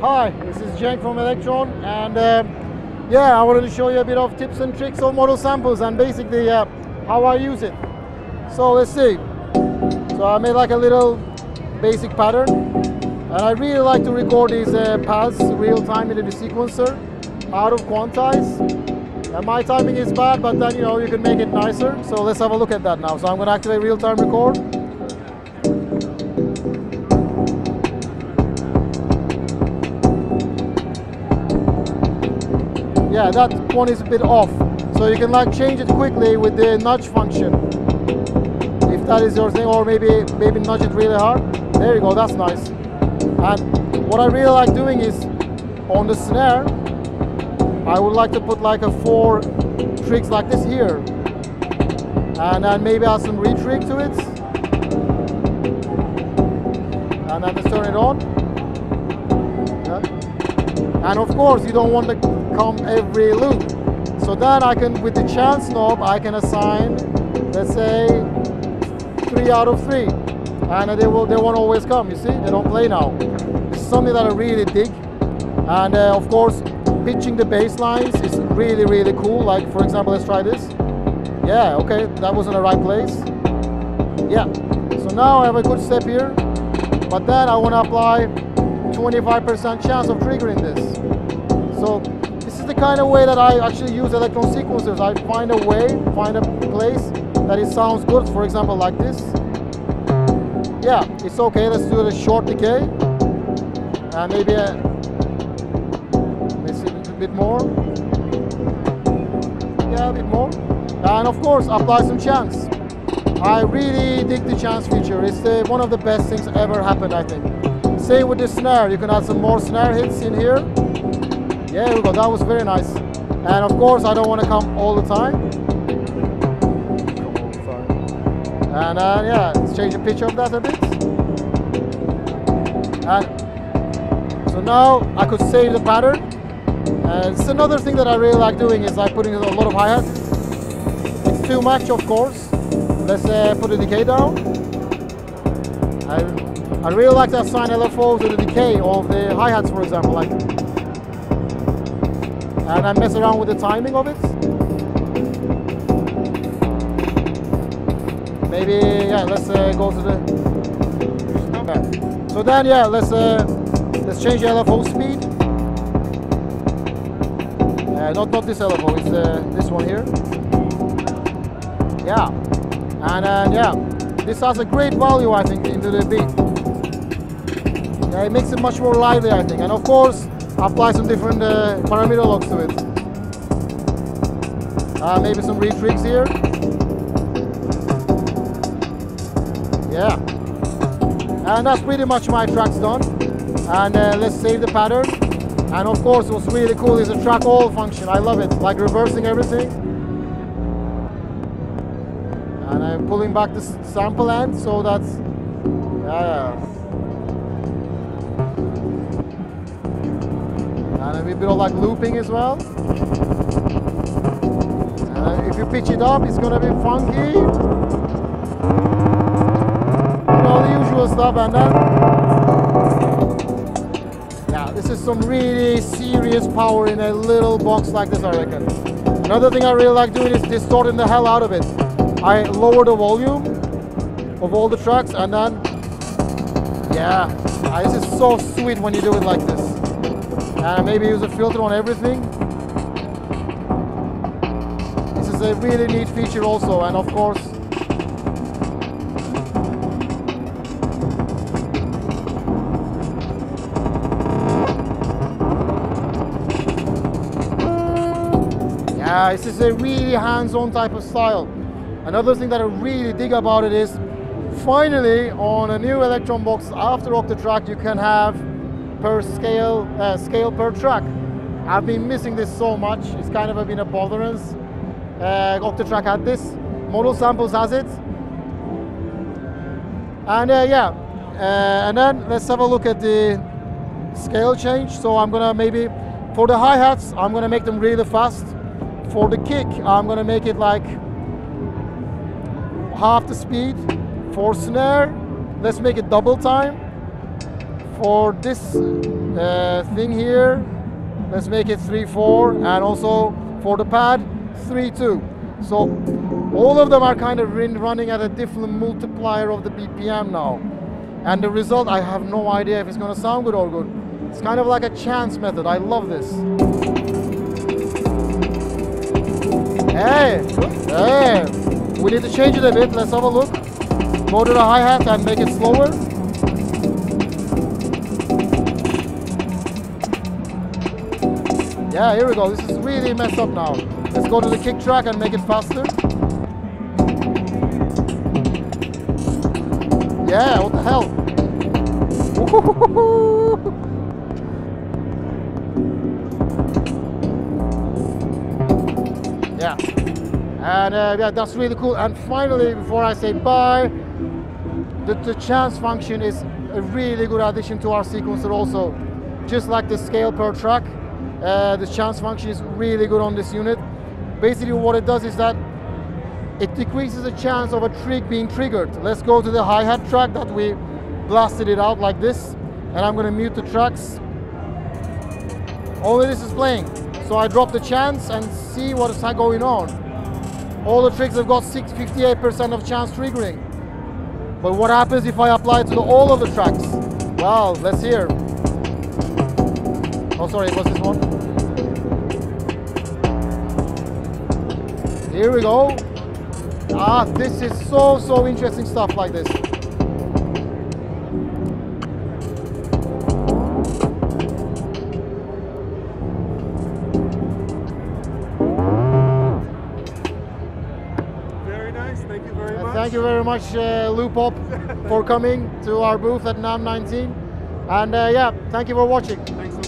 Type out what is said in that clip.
Hi, this is Cenk from Elektron, and um, yeah, I wanted to show you a bit of tips and tricks on model samples and basically uh, how I use it. So let's see. So I made like a little basic pattern, and I really like to record these uh, paths real time into the sequencer out of quantize. And my timing is bad, but then you know you can make it nicer. So let's have a look at that now. So I'm going to activate real time record. Yeah that one is a bit off. So you can like change it quickly with the nudge function. If that is your thing or maybe maybe nudge it really hard. There you go that's nice. And what I really like doing is on the snare I would like to put like a four trigs like this here. And then maybe add some retrig to it. And then just turn it on. And of course you don't want to come every loop. So then I can, with the chance knob, I can assign, let's say, three out of three. And they, will, they won't always come, you see? They don't play now. It's something that I really dig. And uh, of course, pitching the bass lines is really, really cool. Like, for example, let's try this. Yeah, okay, that was in the right place. Yeah, so now I have a good step here. But then I want to apply 25% chance of triggering this. So this is the kind of way that I actually use Elektron sequencers. I find a way, find a place that it sounds good, for example, like this. Yeah, it's okay, let's do a short decay. And maybe a, let's see a little bit more. Yeah, a bit more. And of course, apply some chance. I really dig the chance feature. It's the, one of the best things ever happened, I think. Same with the snare. You can add some more snare hits in here. Yeah, we go. That was very nice. And of course, I don't want to come all the time. And uh, yeah, let's change the pitch of that a bit. And so now I could save the pattern. And it's another thing that I really like doing is like putting a lot of hi-hats. It's too much, of course. Let's uh, put the decay down. I really like to assign LFO to the decay of the hi-hats, for example. Like and I mess around with the timing of it. Maybe, yeah, let's uh, go to the... So then, yeah, let's uh, let's change the LFO speed. Uh, not, not this LFO, it's uh, this one here. Yeah, and then, yeah, this has a great value, I think, into the beat. Yeah, it makes it much more lively, I think. And of course, apply some different uh, parameter locks to it. Uh, maybe some retrigs here. Yeah. And that's pretty much my tracks done. And uh, let's save the pattern. And of course, what's really cool is the track all function. I love it, like reversing everything. And I'm pulling back the sample end, so that's, yeah. And a bit of like looping as well. And if you pitch it up, it's gonna be funky. You know, the usual stuff, and then yeah, this is some really serious power in a little box like this, I reckon. Another thing I really like doing is distorting the hell out of it. I lower the volume of all the tracks, and then yeah, this is so sweet when you do it like this and maybe use a filter on everything. This is a really neat feature also and of course Yeah, this is a really hands-on type of style. Another thing that I really dig about it is finally on a new Elektron box after Octatrack you can have per scale, uh, scale per track. I've been missing this so much. It's kind of been a botherance. Uh, Octatrack had this. Model Samples has it. And uh, yeah, uh, and then let's have a look at the scale change. So I'm gonna maybe, for the hi-hats, I'm gonna make them really fast. For the kick, I'm gonna make it like half the speed. For snare, let's make it double time for this uh, thing here, let's make it 3-4 and also for the pad 3-2. So all of them are kind of running at a different multiplier of the BPM now. And the result, I have no idea if it's gonna sound good or good. It's kind of like a chance method. I love this. Hey, hey, we need to change it a bit. Let's have a look. Go to the hi-hat and make it slower. Yeah, here we go. This is really messed up now. Let's go to the kick track and make it faster. Yeah, what the hell? yeah. And uh, yeah, that's really cool. And finally, before I say bye, the, the chance function is a really good addition to our sequencer also. Just like the scale per track, uh, the chance function is really good on this unit. Basically what it does is that it decreases the chance of a trig being triggered. Let's go to the hi-hat track that we blasted it out like this. And I'm gonna mute the tracks. Only this is playing. So I drop the chance and see what is going on. All the trigs have got 58% of chance triggering. But what happens if I apply it to all of the tracks? Well, let's hear. Oh, sorry, what's this one? Here we go. Ah, this is so, so interesting stuff like this. Very nice. Thank you very much. Thank you very much, uh, Loopop, for coming to our booth at NAMM 19. And uh, yeah, thank you for watching.